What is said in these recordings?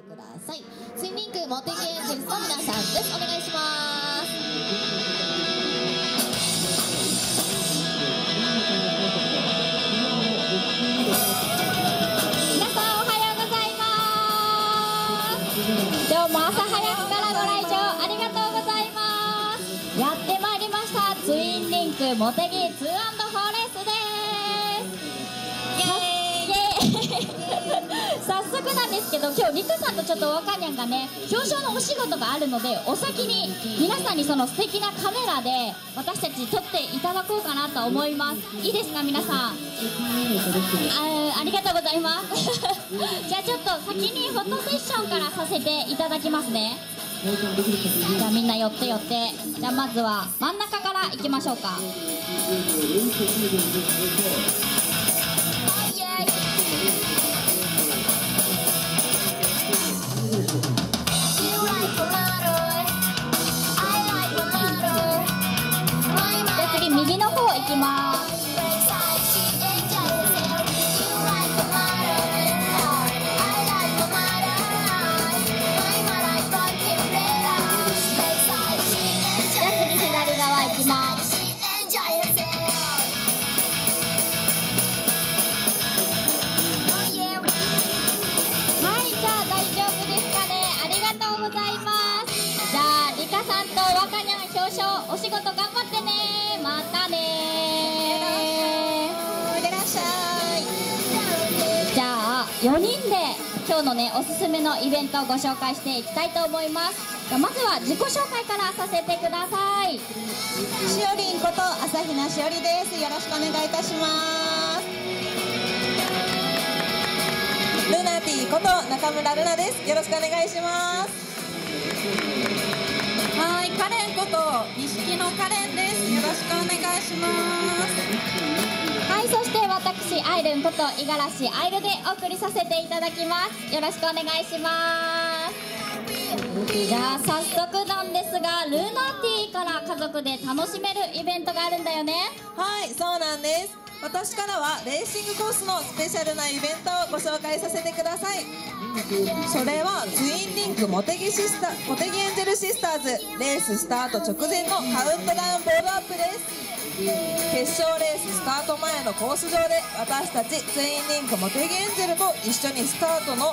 えください。ツインリンクモテギエンジェルスの皆さんです。お願いします。皆さんおはようございます。今日も朝早くからご来場ありがとうございます。やってまいりました。ツインリンクモテギ2フォーレースです。早速なんですけど今日リカさんとちょっと若にゃんがね表彰のお仕事があるのでお先に皆さんにその素敵なカメラで私たち撮っていただこうかなと思います。いいですか皆さん？あありがとうございます。じゃあちょっと先にフォトセッションからさせていただきますね。じゃあみんな寄って寄って。じゃあまずは真ん中から行きましょうか仕事頑張ってね。またねいってらっしゃいじゃあ、4人で今日のね、おすすめのイベントをご紹介していきたいと思います。まずは自己紹介からさせてください。しおりんこと朝比奈しおりですよろしくお願いいたしますルナティこと中村ルナですよろしくお願いしますはいカレンことカレンですよろしくお願いしますはい、そして私、アイルンこと五十嵐アイルでお送りさせていただきます。よろしくお願いします。じゃあ、早速なんですが、ルナティから家族で楽しめるイベントがあるんだよね。はいそうなんです私からはレーシングコースのスペシャルなイベントをご紹介させてください。それはツインリンクモテギシスタモテギエンジェルシスターズレーススタート直前のカウントダウンボールアップです。決勝レーススタート前のコース上で私たちツインリンクモテギエンジェルと一緒にスタートの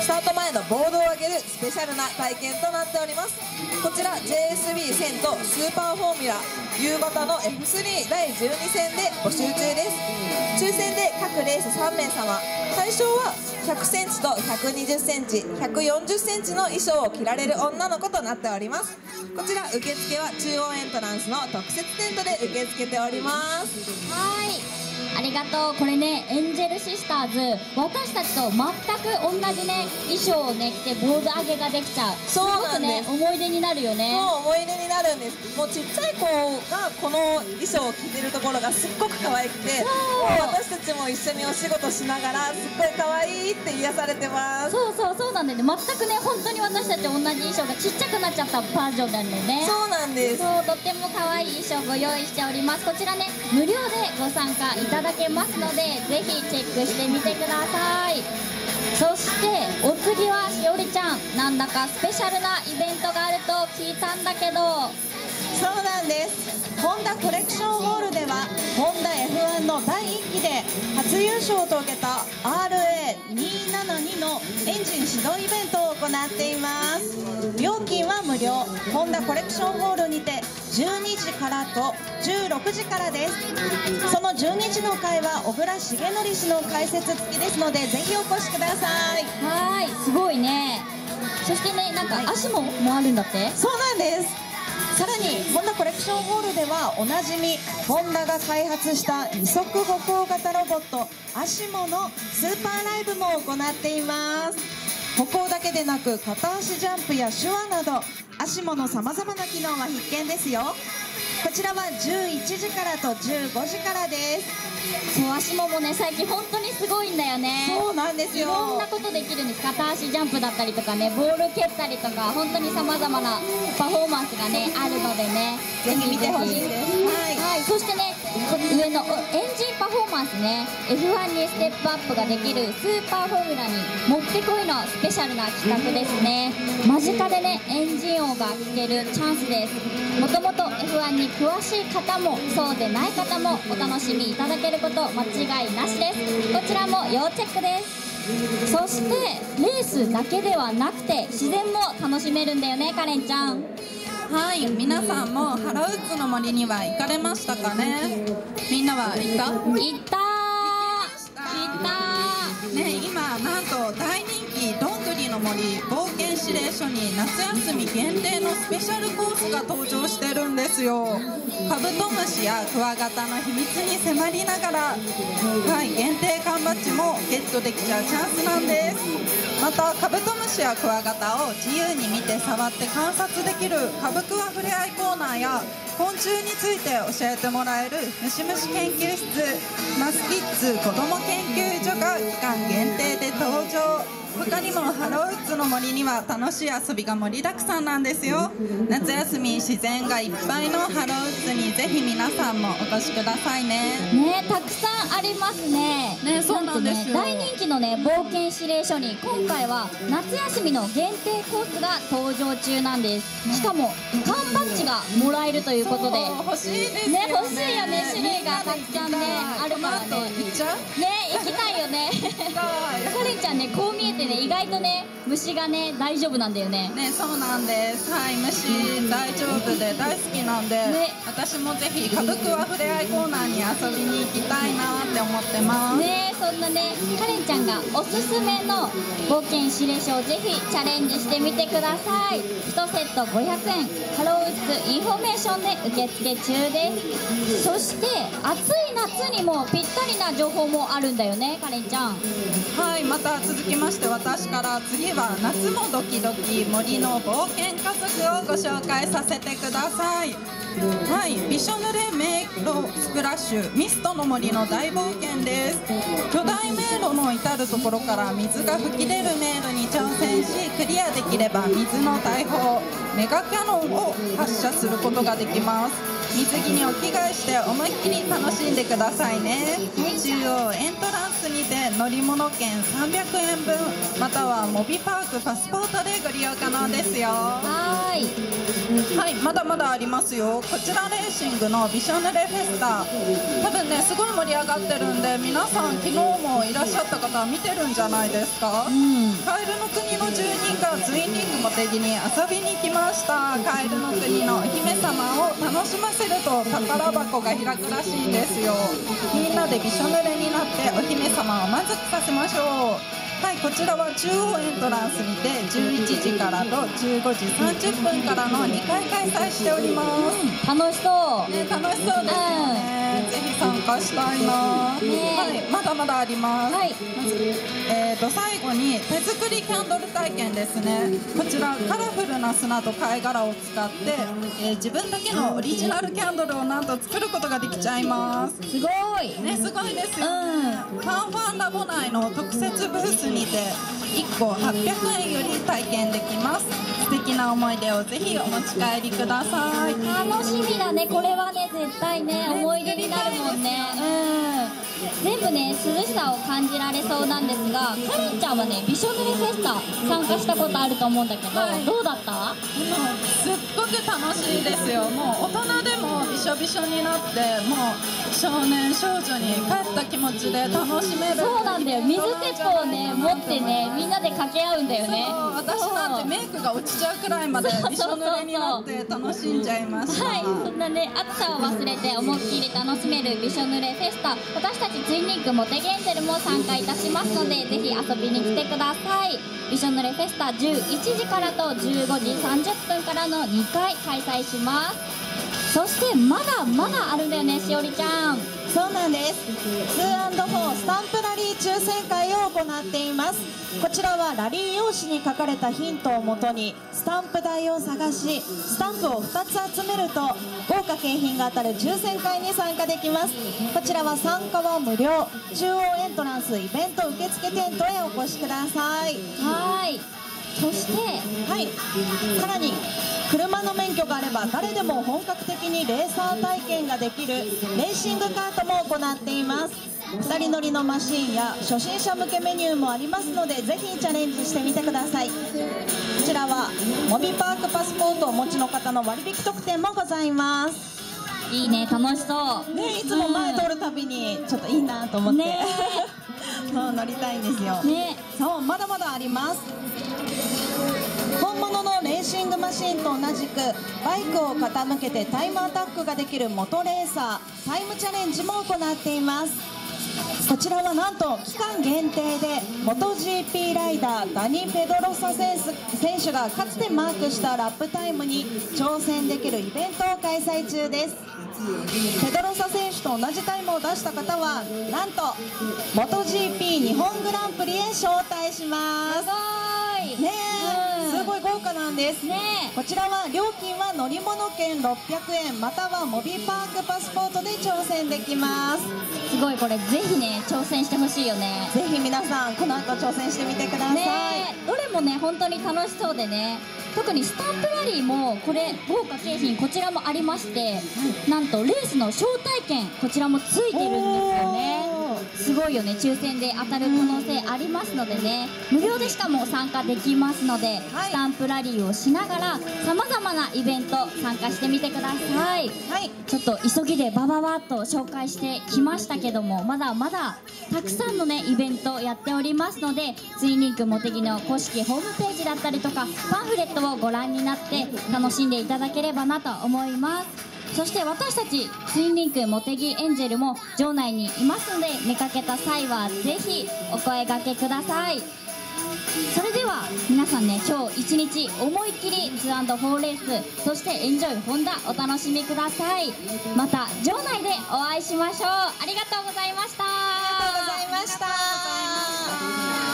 スタート前のボードを上げるスペシャルな体験となっております。こちら JSB1000 とスーパーフォーミュラ夕方の F3 第12戦で募集中です。抽選で各レース3名様対象は100センチと120センチ140センチの衣装を着られる女の子となっております。こちら受付は中央エントランスの特設テントで受け付けております。はい。ありがとう。これね、エンジェルシスターズ、私たちと全く同じね、衣装をね、着てボード上げができちゃう。そうなんです。ね、思い出になるよね。もう思い出になるんです。もうちっちゃい子がこの衣装を着てるところがすっごく可愛くて私たちも一緒にお仕事しながらすっごい可愛いって癒されてます。そうそうそうなんだよね。全くね本当に私たち同じ衣装がちっちゃくなっちゃったバージョンなんだよね。そうなんです。そうとっても可愛い衣装ご用意しております。こちらね無料でご参加いただだけますのでぜひチェックしてみてください。そしてお次はしおりちゃん。なんだかスペシャルなイベントがあると聞いたんだけど。そうなんです。ホンダコレクションホールではホンダ F1 の第1期で初優勝を遂げた RA272 のエンジン始動イベントを行っています。料金は無料。ホンダコレクションホールにて12時からと16時からです。その12時の回は小倉重則氏の解説付きですのでぜひお越しください。はーいすごいね。そしてねなんか足ももあるんだって？そうなんですさらにホンダコレクションホールではおなじみホンダが開発した二足歩行型ロボットアシモのスーパーライブも行っています。歩行だけでなく片足ジャンプや手話などアシモのさまざまな機能は必見ですよ。こちらは11時からと15時からです。そう足ももね最近本当にすごいんだよね。そうなんですよ。いろんなことできるんです。片足ジャンプだったりとかねボール蹴ったりとか本当にさまざまなパフォーマンスがねあるのでねぜひ見てほしいですはい、そしてね上のエンジンパフォーマンスね F1 にステップアップができるスーパーフォーミュラにもってこいのスペシャルな企画ですね。間近でねエンジン音が聞けるチャンスです。もともと F1 に詳しい方もそうでない方もお楽しみいただけること間違いなしです。こちらも要チェックです。そしてレースだけではなくて自然も楽しめるんだよねカレンちゃん。はい皆さんもハラウッズの森には行かれましたかね？みんなは行った？行ったー。行った。ね今なんとの森冒険指令書に夏休み限定のスペシャルコースが登場してるんですよ。カブトムシやクワガタの秘密に迫りながらはい限定缶バッジもゲットできちゃうチャンスなんです。またカブトムシやクワガタを自由に見て触って観察できるカブクワふれあいコーナーや昆虫について教えてもらえるムシムシ研究室マスキッズ子ども研究所が期間限定で登場。他にもハローウッズの森には楽しい遊びが盛りだくさんなんですよ。夏休み自然がいっぱいのハローウッズにぜひ皆さんもお越しくださいね。ねたくさんありますね。ねそうなんですよ。とね大人気のね冒険指令書に今回は夏休みの限定コースが登場中なんです。しかも缶バッジがもらえるということで。欲しいですよね。ね欲しいよね種類がたくさんねあるからね。この後行っちゃう？ね行きたいよね。カレンちゃんねこう見えてね意外とね虫がね大丈夫なんだよね。ねそうなんです。はい虫大丈夫で大好きなんで、ね。私もぜひカブクワふれあいコーナーに遊びに行きたいなって思ってます、ねそんなねカレンちゃんがおすすめの冒険指令書をぜひチャレンジしてみてください。1セット500円。ハローウッズインフォメーションで受付中です。そして暑い夏にもぴったりな情報もあるんだよねカレンちゃん。はいまた続きまして私から次は夏もドキドキ森の冒険家族をご紹介させてください。はいびしょ濡れ迷路スプラッシュミストの森の大冒険です。巨大迷路の至る所から水が噴き出る迷路に挑戦しクリアできれば水の大砲メガキャノンを発射することができます。水着にお着替えして思いっきり楽しんでくださいね。中央エントランスにて乗り物券300円分またはモビパークパスポートでご利用可能ですよ。はい。はいまだまだありますよ。こちらレーシングのびしょ濡れフェスタ。多分ねすごい盛り上がってるんで皆さん昨日もいらっしゃった方見てるんじゃないですか。うん。カエルの国の住人がツインリングモテギに遊びに来ました。カエルの国のお姫様を楽しませると宝箱が開くらしいんですよ。みんなでびしょ濡れになってお姫様を満足させましょうはいこちらは中央エントランスにて11時からと15時30分からの2回開催しております。楽しそう。ね、楽しそうですよね、ぜひ参加したいな、ねはい、まだまだあります、はい。えー、と最後に手作りキャンドル体験ですね。こちらカラフルな砂と貝殻を使って、えー自分だけのオリジナルキャンドルをなんと作ることができちゃいます。すごい。ね、すごいですよね、ファンファンラボ内の特設ブースにて1個800円より体験できます。素敵な思い出をぜひお持ち帰りください。楽しみだね。これはね絶対ね思い出になるもんね。うん。全部ね涼しさを感じられそうなんですがカレンちゃんはねびしょ濡れフェスタ参加したことあると思うんだけど、はい。どうだった？すっごく楽しいですよ。もう大人でもびしょびしょになってもう少年少女に帰った気持ちで楽しめる。そうなんだよ。水鉄砲をね持ってねみんなで掛け合うんだよね。そう私なんてメイクが落ちちゃうくらいまでびしょ濡れになって楽しんじゃいました。はい、そんなね暑さを忘れて思いっきり楽しめるびしょ濡れフェスタ。私たちツインリンクモテゲンゼルも参加いたしますのでぜひ遊びに来てください。びしょ濡れフェスタ11時からと15時30分からの2回開催します。そしてまだまだあるんだよねしおりちゃんそうなんです。2&4 スタンプラリー抽選会を行っています。こちらはラリー用紙に書かれたヒントをもとにスタンプ台を探しスタンプを2つ集めると豪華景品が当たる抽選会に参加できます。こちらは参加は無料。中央エントランスイベント受付テントへお越しください。はい。そしてはい。さらに9車の免許があれば誰でも本格的にレーサー体験ができるレーシングカートも行っています。2人乗りのマシンや初心者向けメニューもありますのでぜひチャレンジしてみてください。こちらはモビパークパスポートをお持ちの方の割引特典もございます。いいね楽しそう。ねいつも前通るたびにちょっといいなと思って、ね。そう乗りたいんですよ、ね。そうまだまだあります本物のレーシングマシンと同じくバイクを傾けてタイムアタックができるモトレーサータイムチャレンジも行っています。こちらはなんと期間限定で MotoGP ライダーダニ・ペドロサ選手がかつてマークしたラップタイムに挑戦できるイベントを開催中です。ペドロサ選手と同じタイムを出した方はなんと MotoGP 日本グランプリへ招待します。ねすごい豪華なんです。ねこちらは料金は乗り物券600円またはモビパークパスポートで挑戦できます。すごいこれぜひね挑戦してほしいよね。ぜひ皆さんこの後挑戦してみてください、ねえ。どれもね本当に楽しそうでね。特にスタンプラリーもこれ豪華景品こちらもありまして、なんとレースの招待券こちらもついてるんですよねすごいよね抽選で当たる可能性ありますのでね。無料でしかも参加できますので、はい。スタンプラリーをしながらさまざまなイベント参加してみてください。はい。ちょっと急ぎでバババッと紹介してきましたけどもまだまだたくさんのねイベントやっておりますのでツインリンクモテギの公式ホームページだったりとかパンフレットをご覧になって楽しんでいただければなと思いますそして私たちツインリンクモテギエンジェルも場内にいますので見かけた際はぜひお声掛けください。それでは皆さんね今日一日思いっきり 2&4 レースそしてエンジョイホンダお楽しみください。また場内でお会いしましょう。ありがとうございました。ありがとうございました。